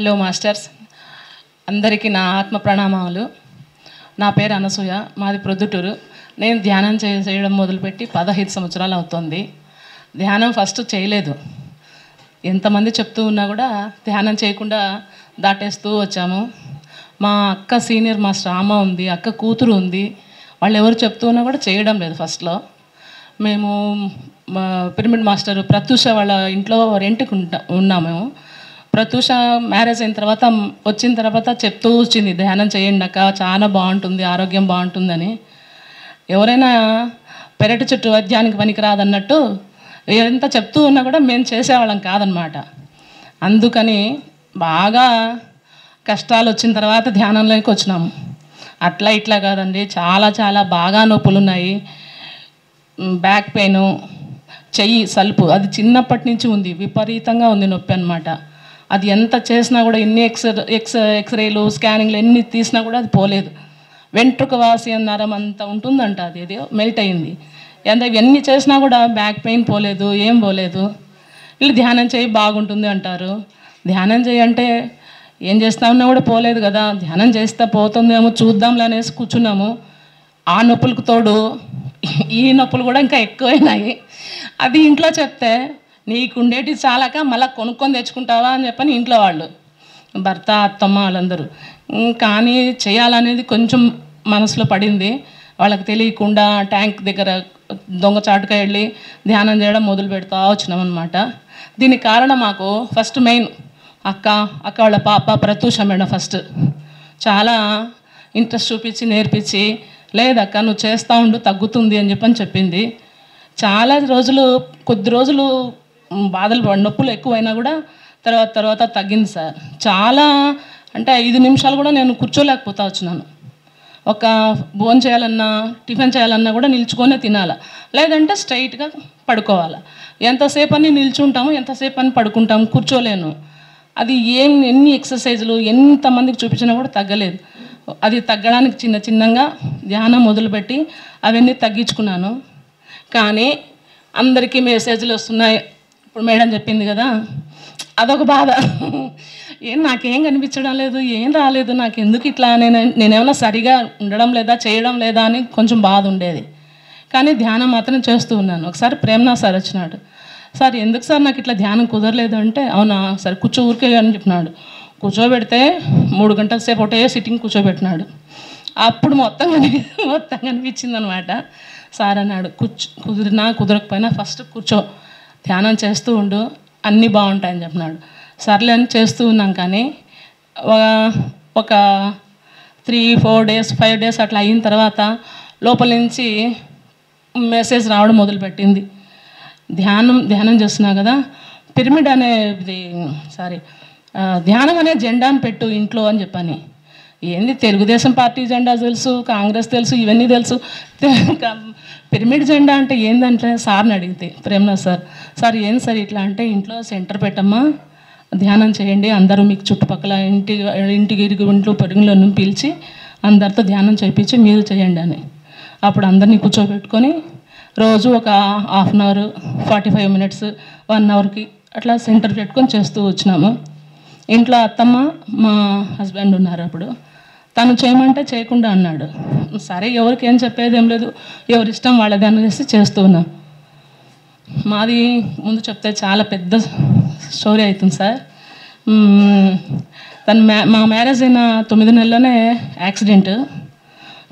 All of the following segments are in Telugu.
హలో మాస్టర్స్ అందరికీ నా ఆత్మ ప్రణామాలు. నా పేరు అనసూయ మాది ప్రొద్దుటూరు. నేను ధ్యానం చే చేయడం మొదలుపెట్టి పదహైదు సంవత్సరాలు అవుతుంది. ధ్యానం ఫస్ట్ చేయలేదు. ఎంతమంది చెప్తూ ఉన్నా కూడా ధ్యానం చేయకుండా దాటేస్తూ వచ్చాము. మా అక్క సీనియర్ మాస్టర్ అమ్మ ఉంది అక్క కూతురు ఉంది. వాళ్ళు ఎవరు చెప్తూ ఉన్నా కూడా చేయడం లేదు ఫస్ట్లో మేము మా పిరమిడ్ మాస్టర్ ప్రత్యూష వాళ్ళ ఇంట్లో రెంట్కి ఉంటా ఉన్నాము. మేము ప్రత్యూష మ్యారేజ్ అయిన తర్వాత వచ్చిన తర్వాత చెప్తూ వచ్చింది ధ్యానం చేయండి అక్క చాలా బాగుంటుంది ఆరోగ్యం బాగుంటుందని. ఎవరైనా పెరటి చుట్టూ వైద్యానికి పనికిరాదన్నట్టు ఎంత చెప్తూ ఉన్నా కూడా మేము చేసేవాళ్ళం కాదనమాట అందుకని బాగా కష్టాలు వచ్చిన తర్వాత ధ్యానంలోకి వచ్చినాము అట్లా ఇట్లా కాదండి చాలా చాలా బాగా నొప్పులు ఉన్నాయి. బ్యాక్ పెయిన్ చెయ్యి సలుపు అది చిన్నప్పటి నుంచి ఉంది విపరీతంగా ఉంది నొప్పి అనమాట అది ఎంత చేసినా కూడా ఎన్ని ఎక్స్ ఎక్స్ ఎక్స్రేలు స్కానింగ్లు ఎన్ని తీసినా కూడా అది పోలేదు. వెంట్రుక వాసి నరం అంత ఉంటుందంట అది ఏదో మెల్ట్ అయింది. ఎంత ఇవన్నీ చేసినా కూడా బ్యాక్ పెయిన్ పోలేదు ఏం పోలేదు. వీళ్ళు ధ్యానం చేయి బాగుంటుంది అంటారు. ధ్యానం చేయి అంటే ఏం చేస్తా ఉన్నా కూడా పోలేదు కదా. ధ్యానం చేస్తే పోతుందేమో చూద్దాంలే అనేసి కూర్చున్నాము. ఆ నొప్పులకు తోడు ఈ నొప్పులు కూడా ఇంకా ఎక్కువైనాయి. అది ఇంట్లో చెప్తే నీకు ఉండేటి చాలాక మళ్ళీ కొనుక్కొని తెచ్చుకుంటావా అని చెప్పని ఇంట్లో వాళ్ళు. భర్త అత్తమ్మ వాళ్ళందరూ. కానీ చేయాలనేది కొంచెం మనసులో పడింది. వాళ్ళకి తెలియకుండా ట్యాంక్ దగ్గర దొంగచాటుగా వెళ్ళి ధ్యానం చేయడం మొదలు పెడతా వచ్చినాం అనమాట దీనికి కారణం మాకు ఫస్ట్ మెయిన్ అక్క అక్క వాళ్ళ పాప ప్రతూష మేడం ఫస్ట్. చాలా ఇంట్రెస్ట్ చూపించి నేర్పించి లేదక్క నువ్వు చేస్తూ ఉండు తగ్గుతుంది అని చెప్పని చెప్పింది. చాలా రోజులు కొద్ది రోజులు బాధలు నొప్పులు ఎక్కువైనా కూడా తర్వాత తర్వాత తగ్గింది సార్. చాలా అంటే ఐదు నిమిషాలు కూడా నేను కూర్చోలేకపోతా వచ్చినాను. ఒక భోజనం చేయాలన్నా టిఫిన్ చేయాలన్నా కూడా నిల్చుకొనే తినాలా. లేదంటే స్ట్రైట్గా పడుకోవాలా. ఎంతసేపు అని నిల్చుంటాము ఎంతసేపు అని పడుకుంటాము కూర్చోలేను. అది ఏం ఎన్ని ఎక్సర్సైజులు ఎంతమందికి చూపించినా కూడా తగ్గలేదు. అది తగ్గడానికి చిన్న చిన్నగా ధ్యానం మొదలుపెట్టి అవన్నీ తగ్గించుకున్నాను. కానీ అందరికీ మెసేజ్లు వస్తున్నాయి. ఇప్పుడు మేడం చెప్పింది కదా అదొక బాధ. ఏం నాకేం కనిపించడం లేదు ఏం రాలేదు నాకు ఎందుకు ఇట్లా? నేను నేనేమన్నా సరిగా ఉండడం లేదా చేయడం లేదా అని కొంచెం బాధ ఉండేది. కానీ ధ్యానం మాత్రం చేస్తూ ఉన్నాను. ఒకసారి ప్రేమనా సార్ వచ్చినాడు. సార్ ఎందుకు సార్ నాకు ఇట్లా ధ్యానం కుదరలేదు అంటే? అవునా సరే కూర్చో ఊరికే అని చెప్పినాడు. కూర్చోబెడితే మూడు గంటల సేపు ఒకటే సిట్టింగ్ కూర్చోబెట్టినాడు. అప్పుడు మొత్తం మొత్తం కనిపించింది అనమాట సార్ అన్నాడు. కూర్చో కుదిరినా కుదరకపోయినా ఫస్ట్ కూర్చో. ధ్యానం చేస్తూ ఉండు అన్నీ బాగుంటాయని చెప్పినాడు. సర్లే అని చేస్తూ ఉన్నాం కానీ ఒక- ఒక three four days five days అట్లా అయిన తర్వాత లోపల నుంచి మెసేజ్ రావడం మొదలుపెట్టింది. ధ్యానం ధ్యానం చేస్తున్నా కదా పిరమిడ్ అనేది సారీ ధ్యానం అనే జెండాను పెట్టు ఇంట్లో అని చెప్పని. ఏంది తెలుగుదేశం పార్టీ జెండా తెలుసు కాంగ్రెస్ తెలుసు ఇవన్నీ తెలుసు. పిరమిడ్ జెండా అంటే ఏందంటే సార్ని అడిగితే ప్రేమనాథ్ సార్ సార్ ఏం సార్ ఇట్లా అంటే ఇంట్లో సెంటర్ పెట్టమ్మా ధ్యానం చేయండి అందరూ మీకు చుట్టుపక్కల ఇంటి ఇంటికి ఇంట్లో పొరుగులను పిలిచి అందరితో ధ్యానం చేయించి మీరు చేయండి అని. అప్పుడు అందరినీ కూర్చోబెట్టుకొని రోజు ఒక half an hour forty five minutes one అవర్కి అట్లా సెంటర్ పెట్టుకొని చేస్తూ వచ్చినాము. ఇంట్లో అత్తమ్మ మా హస్బెండ్ ఉన్నారు అప్పుడు. తను చేయమంటే చేయకుండా అన్నాడు. సరే ఎవరికి ఏం చెప్పేది ఏం లేదు. ఎవరి ఇష్టం వాళ్ళది అనేసి చేస్తూ ఉన్నాం మాది ముందు చెప్తే చాలా పెద్ద స్టోరీ అవుతుంది సార్. తను మ్యా మా మ్యారేజ్ అయిన తొమ్మిది నెలలోనే యాక్సిడెంట్.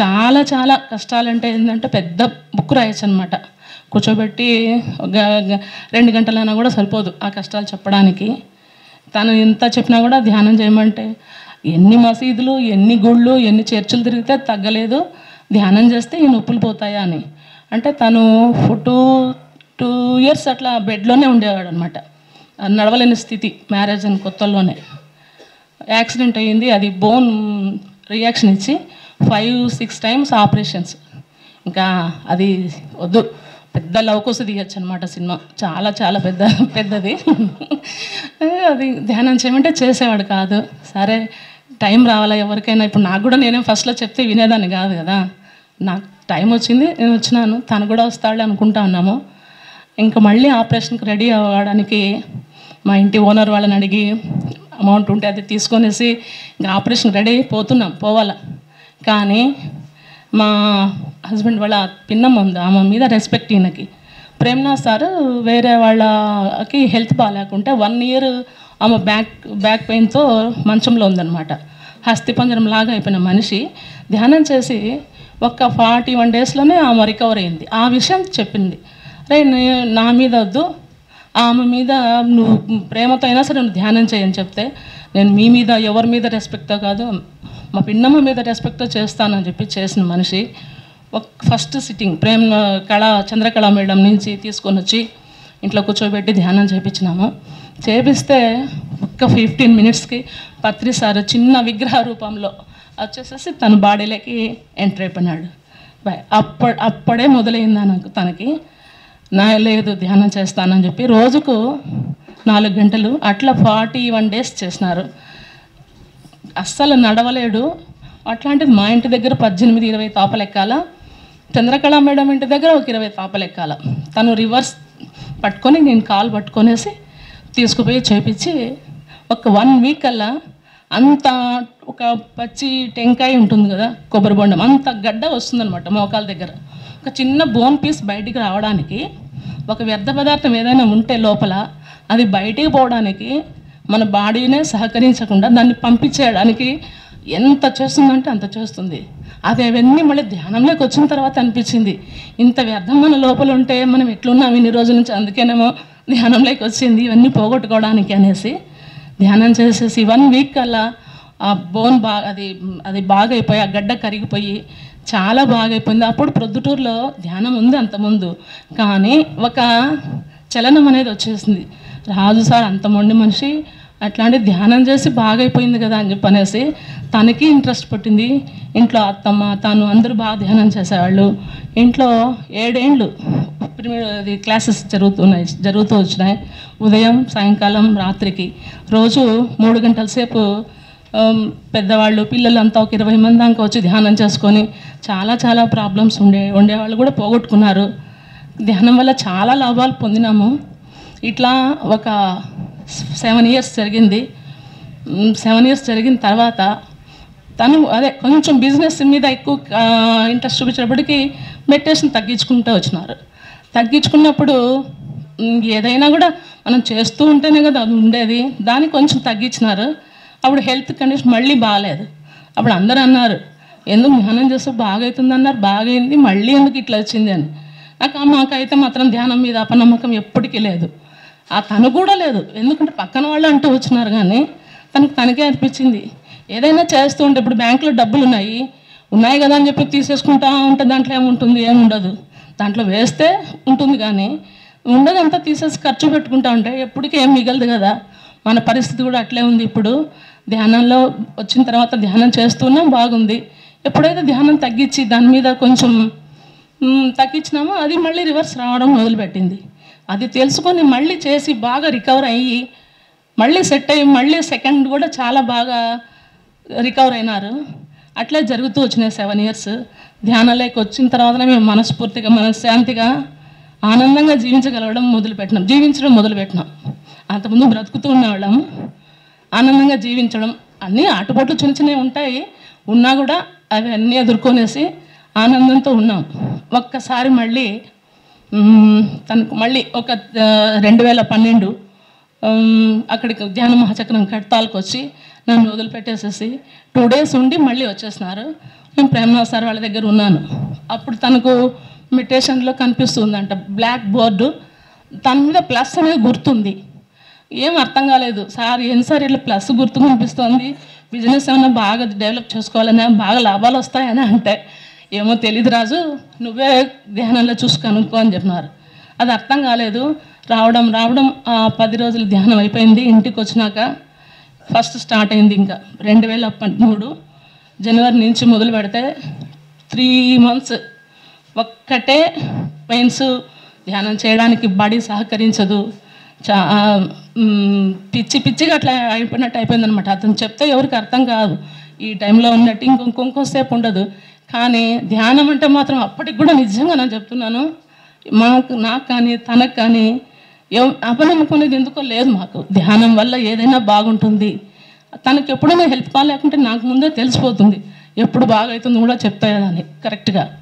చాలా చాలా కష్టాలంటే ఏంటంటే పెద్ద బుక్ రాయొచ్చు అనమాట కూర్చోబెట్టి ఒక రెండు గంటలైనా కూడా సరిపోదు ఆ కష్టాలు చెప్పడానికి. తను ఎంత చెప్పినా కూడా ధ్యానం చేయమంటే ఎన్ని మసీదులు ఎన్ని గుళ్ళు ఎన్ని చర్చిలు తిరిగితే తగ్గలేదు. ధ్యానం చేస్తే ఈ నొప్పులు పోతాయా అని. అంటే తను టూ టూ ఇయర్స్ అట్లా బెడ్లోనే ఉండేవాడు అనమాట నడవలేని స్థితి మ్యారేజ్ అని కొత్తలోనే. యాక్సిడెంట్ అయ్యింది. అది బోన్ రియాక్షన్ ఇచ్చి ఫైవ్ సిక్స్ టైమ్స్ ఆపరేషన్స్. ఇంకా అది వద్దు. పెద్ద లవకోస తీయచ్చు అనమాట సినిమా. చాలా చాలా పెద్ద పెద్దది. అది ధ్యానం చేయమంటే చేసేవాడు కాదు. సరే టైం రావాలా ఎవరికైనా? ఇప్పుడు నాకు కూడా నేనే ఫస్ట్లో చెప్తే వినేదాన్ని కాదు కదా. నాకు టైం వచ్చింది నేను వచ్చినాను తను కూడా వస్తాడు అనుకుంటా ఉన్నాము. ఇంకా మళ్ళీ ఆపరేషన్కి రెడీ అవ్వడానికి మా ఇంటి ఓనర్ వాళ్ళని అడిగి అమౌంట్ ఉంటే అది తీసుకొనేసి ఇంకా ఆపరేషన్ రెడీ అయిపోతున్నాం పోవాలా. కానీ మా హస్బెండ్ వాళ్ళ పిన్నమ్మ ఉంది ఆమె మీద రెస్పెక్ట్ ఈయనకి. ప్రేమ్నా సార్ వేరే వాళ్ళకి హెల్త్ బాగాలేకుంటే వన్ ఇయర్ ఆమె బ్యాక్ బ్యాక్ పెయిన్తో మంచంలో ఉందన్నమాట. హస్తిపంజరం లాగా అయిపోయిన మనిషి ధ్యానం చేసి ఒక్క ఫార్టీ వన్ డేస్లోనే ఆమె రికవర్ అయింది. ఆ విషయం చెప్పింది. రే నా మీద వద్దు. ఆమె మీద నువ్వు ప్రేమతో అయినా సరే నువ్వు ధ్యానం చేయని చెప్తే నేను మీ మీద ఎవరి మీద రెస్పెక్ట్తో కాదు మా పిన్నమ్మ మీద రెస్పెక్ట్తో చేస్తానని చెప్పి చేసిన మనిషి ఒక ఫస్ట్ సిట్టింగ్ ప్రేమ కళ చంద్రకళ మేడం నుంచి తీసుకొని వచ్చి ఇంట్లో కూర్చోబెట్టి ధ్యానం చేయించినాము చేపిస్తే ఒక్క ఫిఫ్టీన్ మినిట్స్కి పత్రి సార్ చిన్న విగ్రహ రూపంలో వచ్చేసేసి తన బాడీలోకి ఎంటర్ అయిపోయినాడు. బై- అప్ప అప్పుడే మొదలైంది నాకు తనకి. నా లేదు ధ్యానం చేస్తానని చెప్పి రోజుకు నాలుగు గంటలు అట్లా ఫార్టీ వన్ డేస్ చేసినారు. అస్సలు నడవలేడు. అట్లాంటిది మా ఇంటి దగ్గర పద్దెనిమిది ఇరవై తాపలెక్కాల చంద్రకళ మేడం ఇంటి దగ్గర ఒక ఇరవై తాపలెక్కాల తను రివర్స్ పట్టుకొని నేను కాలు పట్టుకొనేసి తీసుకుపోయి చేపించి ఒక వన్ వీక్ అలా అంత ఒక పచ్చి టెంకాయ ఉంటుంది కదా కొబ్బరి బొండం అంత గడ్డ వస్తుందనమాట మోకాల దగ్గర. ఒక చిన్న బోన్ పీస్ బయటికి రావడానికి ఒక వ్యర్థ పదార్థం ఏదైనా ఉంటే లోపల అది బయటికి పోవడానికి మన బాడీనే సహకరించకుండా దాన్ని పంపించేయడానికి ఎంత చేస్తుందంటే అంత చేస్తుంది. అది అవన్నీ మళ్ళీ ధ్యానంలోకి వచ్చిన తర్వాత అనిపించింది. ఇంత వ్యర్థం మన లోపల ఉంటే మనం ఎట్లున్నాం? ఇన్ని రోజుల నుంచి అందుకేనేమో ధ్యానంలోకి వచ్చింది ఇవన్నీ పోగొట్టుకోవడానికి అనేసి ధ్యానం చేసేసి వన్ వీక్ కల్లా ఆ బోన్ బాగా అది అది బాగా అయిపోయి ఆ గడ్డ కరిగిపోయి చాలా బాగా అయిపోయింది అప్పుడు ప్రొద్దుటూరులో ధ్యానం ఉంది అంతకుముందు కానీ ఒక చలనం అనేది వచ్చేసింది. రాజు సార్ అంత మొండి మనిషి అట్లాంటి ధ్యానం చేసి బాగా అయిపోయింది కదా అని చెప్పి అనేసి తనకి ఇంట్రెస్ట్ పుట్టింది. ఇంట్లో అత్తమ్మ తాను అందరూ బాగా ధ్యానం చేసేవాళ్ళు. ఇంట్లో ఏడేండ్లు ప్రిమి- అది క్లాసెస్ జరుగుతున్నాయి జరుగుతూ వచ్చినాయి. ఉదయం సాయంకాలం రాత్రికి. రోజు మూడు గంటల సేపు పెద్దవాళ్ళు పిల్లలు అంతా ఒక ఇరవై మంది దాకా వచ్చి ధ్యానం చేసుకొని చాలా చాలా ప్రాబ్లమ్స్ ఉండే ఉండేవాళ్ళు కూడా పోగొట్టుకున్నారు. ధ్యానం వల్ల చాలా లాభాలు పొందినాము. ఇట్లా ఒక సెవెన్ ఇయర్స్ జరిగింది. సెవెన్ ఇయర్స్ జరిగిన తర్వాత తను అదే కొంచెం బిజినెస్ మీద ఎక్కువ ఇంట్రెస్ట్ చూపించినప్పటికీ మెడిటేషన్ తగ్గించుకుంటూ వచ్చినారు. తగ్గించుకున్నప్పుడు ఏదైనా కూడా మనం చేస్తూ ఉంటేనే కదా అది ఉండేది. దాన్ని కొంచెం తగ్గించినారు. అప్పుడు హెల్త్ కండిషన్ మళ్ళీ బాగాలేదు అప్పుడు అందరూ అన్నారు ఎందుకు ధ్యానం చేస్తే బాగైతుంది అన్నారు బాగైంది మళ్ళీ ఎందుకు ఇట్లా వచ్చింది? అని. నాకు మాకైతే మాత్రం ధ్యానం మీద అపనమ్మకం ఎప్పటికీ లేదు. ఆ తను కూడా లేదు. ఎందుకంటే పక్కన వాళ్ళు అంటూ వచ్చినారు కానీ తనకు తనకే అనిపించింది. ఏదైనా చేస్తూ ఉంటే ఇప్పుడు బ్యాంకులో డబ్బులు ఉన్నాయి. ఉన్నాయి కదా అని చెప్పి తీసేసుకుంటా ఉంటే దాంట్లో ఏముంటుంది ఏముండదు దాంట్లో వేస్తే ఉంటుంది కానీ ఉండదంతా తీసేసి ఖర్చు పెట్టుకుంటా ఉంటే ఎప్పటికీ ఏం మిగలదు కదా. మన పరిస్థితి కూడా అట్లే ఉంది ఇప్పుడు. ధ్యానంలో వచ్చిన తర్వాత ధ్యానం చేస్తున్నాం బాగుంది. ఎప్పుడైతే ధ్యానం తగ్గించి దాని మీద కొంచెం తగ్గించినామో అది మళ్ళీ రివర్స్ రావడం మొదలుపెట్టింది. అది తెలుసుకొని మళ్ళీ చేసి బాగా రికవర్ అయ్యి మళ్ళీ సెట్ అయ్యి మళ్ళీ సెకండ్ కూడా చాలా బాగా రికవర్ అయినారు. అట్లే జరుగుతూ వచ్చినాయి సెవెన్ ఇయర్స్ ధ్యానంలోకి వచ్చిన తర్వాతనే మేము మనస్ఫూర్తిగా మనశ్శాంతిగా ఆనందంగా జీవించగలగడం మొదలుపెట్టినాం. జీవించడం మొదలుపెట్టినాం. అంతకుముందు బ్రతుకుతూ ఉండేవాళ్ళం. ఆనందంగా జీవించడం. అన్నీ ఆటుపాట్లు చిన్న చిన్నవి ఉంటాయి. ఉన్నా కూడా అవి అన్నీ ఎదుర్కొనేసి ఆనందంతో ఉన్నాం. ఒక్కసారి మళ్ళీ తనకు మళ్ళీ ఒక రెండు వేల పన్నెండు అక్కడికి ధ్యాన మహాచక్రం కడతాలకు వచ్చి నన్ను వదిలిపెట్టేసేసి టూ డేస్ ఉండి మళ్ళీ వచ్చేసినారు. నేను ప్రేమనాథ్ సార్ వాళ్ళ దగ్గర ఉన్నాను. అప్పుడు తనకు మెడిటేషన్లో కనిపిస్తుందంట బ్లాక్ బోర్డు. దాని మీద ప్లస్ అనేది గుర్తుంది. ఏం అర్థం కాలేదు. సార్ ఏం సార్ ఇట్లా ప్లస్ గుర్తు కనిపిస్తుంది? బిజినెస్ ఏమైనా బాగా డెవలప్ చేసుకోవాలని బాగా లాభాలు వస్తాయని అంటే ఏమో తెలియదు రాజు నువ్వే ధ్యానంలో చూసి కనుక్కో అని చెప్పినారు. అది అర్థం కాలేదు. రావడం రావడం ఆ పది రోజులు ధ్యానం అయిపోయింది ఇంటికి వచ్చినాక. ఫస్ట్ స్టార్ట్ అయింది ఇంకా. రెండు వేల పదమూడు జనవరి నుంచి మొదలు పెడితే త్రీ మంత్స్ ఒక్కటే పెయిన్స్. ధ్యానం చేయడానికి బాడీ సహకరించదు. చా పిచ్చి పిచ్చిగా అట్లా అయిపోయినట్టు అయిపోయిందనమాట అతను చెప్తే ఎవరికి అర్థం కాదు. ఈ టైంలో ఉన్నట్టు ఇంకొక ఉండదు. కానీ ధ్యానం అంటే మాత్రం అప్పటికి కూడా నిజంగా నేను చెప్తున్నాను. మాకు నాకు కానీ తనకు కానీ ఎవ- అనేది ఎందుకో లేదు మాకు. ధ్యానం వల్ల ఏదైనా బాగుంటుంది. తనకి ఎప్పుడైనా హెల్ప్ కాలేకుంటే నాకు ముందే తెలిసిపోతుంది. ఎప్పుడు బాగా అవుతుందో కూడా చెప్తాయని కరెక్ట్గా.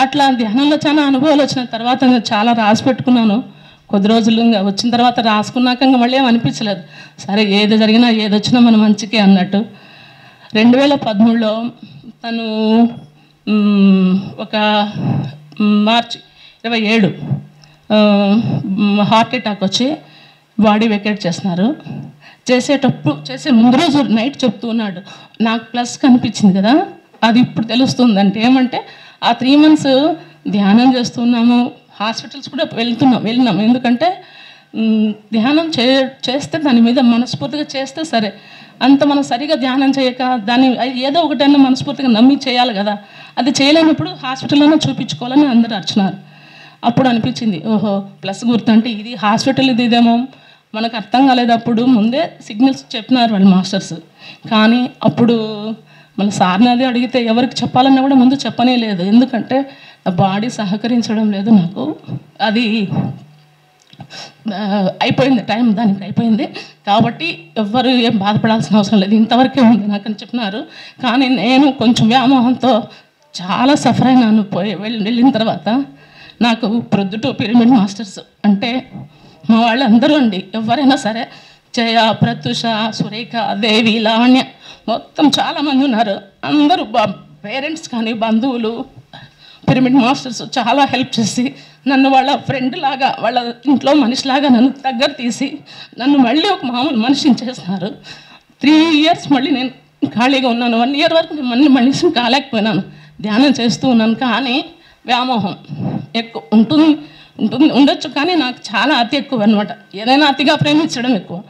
అట్లా ధ్యానంలో చాలా అనుభవాలు వచ్చిన తర్వాత నేను చాలా రాసి పెట్టుకున్నాను. కొద్ది రోజులు ఇంకా వచ్చిన తర్వాత రాసుకున్నాక ఇంకా మళ్ళీ ఏం అనిపించలేదు. సరే ఏది జరిగినా ఏది వచ్చినా మన మంచికే అన్నట్టు. రెండు వేల పదమూడులో తను ఒక మార్చ్ మార్చి ఇరవై ఏడు హార్ట్ అటాక్ వచ్చి బాడీ వెకేట్ చేస్తున్నారు. చేసేటప్పుడు చేసే ముందు రోజు నైట్ చెప్తూ ఉన్నాడు. నాకు ప్లస్ కనిపించింది కదా అది ఇప్పుడు తెలుస్తుంది అంటే ఏమంటే ఆ త్రీ మంత్స్ ధ్యానం చేస్తున్నాము హాస్పిటల్స్ కూడా వెళ్తున్నాం వెళ్ళినాం. ఎందుకంటే ధ్యానం చే చేస్తే దాని మీద మనస్ఫూర్తిగా చేస్తే సరే అంత మనం సరిగా ధ్యానం చేయక దాన్ని ఏదో ఒకటైనా మనస్ఫూర్తిగా నమ్మి చేయాలి కదా. అది చేయలేనప్పుడు హాస్పిటల్లోనే చూపించుకోవాలని అందరూ అర్చున్నారు అప్పుడు అనిపించింది ఓహో ప్లస్ గుర్తు అంటే ఇది హాస్పిటల్ ఇది ఇదేమో మనకు అర్థం కాలేదు అప్పుడు. ముందే సిగ్నల్స్ చెప్పినారు వాళ్ళు మాస్టర్స్. కానీ అప్పుడు మన సార్ని అది అడిగితే ఎవరికి చెప్పాలన్నా కూడా ముందు చెప్పనే లేదు. ఎందుకంటే నా బాడీ సహకరించడం లేదు నాకు. అది అయిపోయింది టైం దానికి అయిపోయింది. కాబట్టి ఎవ్వరు ఏం బాధపడాల్సిన అవసరం లేదు. ఇంతవరకే ఉంది నాకు అని చెప్పినారు. కానీ నేను కొంచెం వ్యామోహంతో చాలా సఫర్ అయినాను. పోయి వెళ్ళి వెళ్ళిన తర్వాత నాకు ప్రొద్దుటూ పిరమిడ్ మాస్టర్స్ అంటే మా వాళ్ళందరూ అండి ఎవరైనా సరే జయ ప్రత్యుష సురేఖ దేవి లావణ్య మొత్తం చాలామంది ఉన్నారు. అందరూ పేరెంట్స్ కానీ బంధువులు పిరమిడ్ మాస్టర్స్ చాలా హెల్ప్ చేసి నన్ను వాళ్ళ ఫ్రెండ్ లాగా వాళ్ళ ఇంట్లో మనిషిలాగా నన్ను దగ్గర తీసి నన్ను మళ్ళీ ఒక మామూలు మనిషిని చేస్తున్నారు త్రీ ఇయర్స్ మళ్ళీ నేను ఖాళీగా ఉన్నాను. వన్ ఇయర్ వరకు నేను మళ్ళీ మనిషిని కాలేకపోయినాను. ధ్యానం చేస్తూ ఉన్నాను. కానీ వ్యామోహం ఎక్కువ ఉంటుంది ఉంటుంది ఉండొచ్చు. కానీ నాకు చాలా అతి ఎక్కువ అనమాట ఏదైనా అతిగా ప్రేమించడం ఎక్కువ.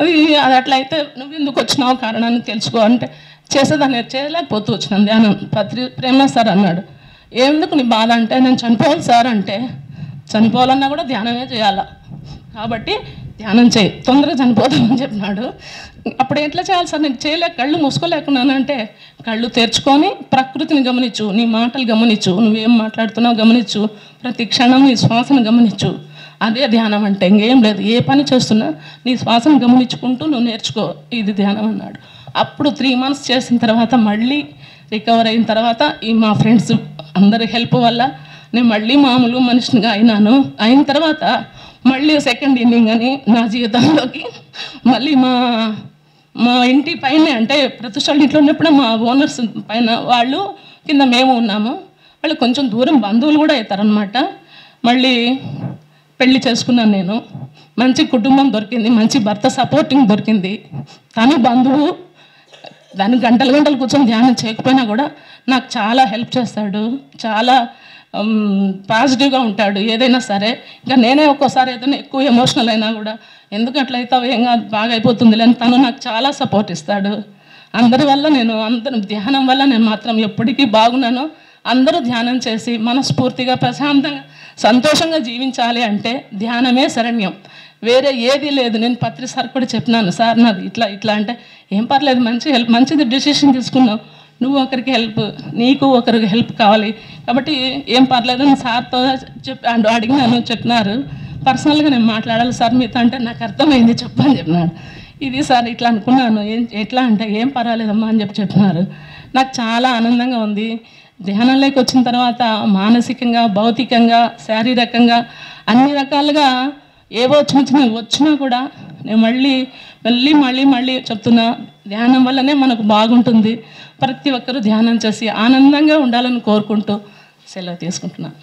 అది అది అట్లయితే నువ్వు ఎందుకు వచ్చినావు కారణాన్ని తెలుసుకో అంటే చేసేదాన్ని చేయలేకపోతూ వచ్చినాను ధ్యానం. పత్రి ప్రేమ సార్ అన్నాడు. ఎందుకు నీ బాధ అంటే నేను చనిపోవాలి సార్ అంటే చనిపోవాలన్నా కూడా ధ్యానమే చేయాలా. కాబట్టి ధ్యానం చేయి. తొందరగా చనిపోతామని చెప్పినాడు. అప్పుడు ఎట్లా చేయాలి సార్? నేను చేయలేక కళ్ళు మూసుకోలేకున్నానంటే కళ్ళు తెరుచుకొని ప్రకృతిని గమనించు నీ మాటలు గమనించు నువ్వేం మాట్లాడుతున్నావు గమనించు ప్రతి క్షణం నీ శ్వాసను గమనించు. అదే ధ్యానం అంటే ఇంకేం లేదు. ఏ పని చేస్తున్నా నీ శ్వాసను గమనించుకుంటూ నువ్వు నేర్చుకో. ఇది ధ్యానం అన్నాడు. అప్పుడు త్రీ మంత్స్ చేసిన తర్వాత మళ్ళీ రికవర్ అయిన తర్వాత ఈ మా ఫ్రెండ్స్ అందరి హెల్ప్ వల్ల నేను మళ్ళీ మామూలు మనిషినిగా అయినాను. అయిన తర్వాత మళ్ళీ సెకండ్ ఇన్నింగ్ అని నా జీవితంలోకి మళ్ళీ మా మా ఇంటి పైన అంటే ప్రతిష్టల ఇంట్లో ఉన్నప్పుడు మా ఓనర్స్ పైన వాళ్ళు కింద మేము ఉన్నాము. వాళ్ళు కొంచెం దూరం బంధువులు కూడా అవుతారనమాట మళ్ళీ పెళ్ళి చేసుకున్నాను నేను. మంచి కుటుంబం దొరికింది మంచి భర్త సపోర్టింగ్ దొరికింది. కానీ బంధువు దాన్ని గంటలు గంటలు కూర్చొని ధ్యానం చేయకపోయినా కూడా నాకు చాలా హెల్ప్ చేస్తాడు. చాలా పాజిటివ్గా ఉంటాడు. ఏదైనా సరే ఇంకా నేనే ఒక్కోసారి ఏదైనా ఎక్కువ ఎమోషనల్ అయినా కూడా ఎందుకు అట్లయితే ఏం కాదు బాగా అయిపోతుంది లేని తను నాకు చాలా సపోర్ట్ ఇస్తాడు. అందరి వల్ల నేను అందరం ధ్యానం వల్ల నేను మాత్రం ఎప్పటికీ బాగున్నాను. అందరూ ధ్యానం చేసి మనస్ఫూర్తిగా ప్రశాంతంగా సంతోషంగా జీవించాలి అంటే ధ్యానమే శరణ్యం. వేరే ఏది లేదు. నేను పత్రి సార్ కూడా చెప్పినాను సార్ నాది ఇట్లా ఇట్లా అంటే ఏం పర్లేదు మంచి హెల్ప్ మంచిది డిసిషన్ తీసుకున్నావు. నువ్వు ఒకరికి హెల్ప్ నీకు ఒకరికి హెల్ప్ కావాలి. కాబట్టి ఏం పర్లేదు నేను సార్తో చెప్పి అండ్ అడిగినాను చెప్పినారు. పర్సనల్గా నేను మాట్లాడాలి సార్ మీతో అంటే నాకు అర్థమైంది చెప్పని చెప్పినాడు. ఇది సార్ ఇట్లా అనుకున్నాను. ఏం ఎట్లా అంటే ఏం పర్వాలేదమ్మా అని చెప్పి చెప్పినారు. నాకు చాలా ఆనందంగా ఉంది. ధ్యానంలోకి వచ్చిన తర్వాత మానసికంగా భౌతికంగా శారీరకంగా అన్ని రకాలుగా ఏవో చిన్న చిన్న వచ్చినా కూడా నేను మళ్ళీ మళ్ళీ మళ్ళీ మళ్ళీ చెప్తున్నా ధ్యానం వల్లనే మనకు బాగుంటుంది. ప్రతి ఒక్కరూ ధ్యానం చేసి ఆనందంగా ఉండాలని కోరుకుంటూ సెలవు తీసుకుంటున్నాను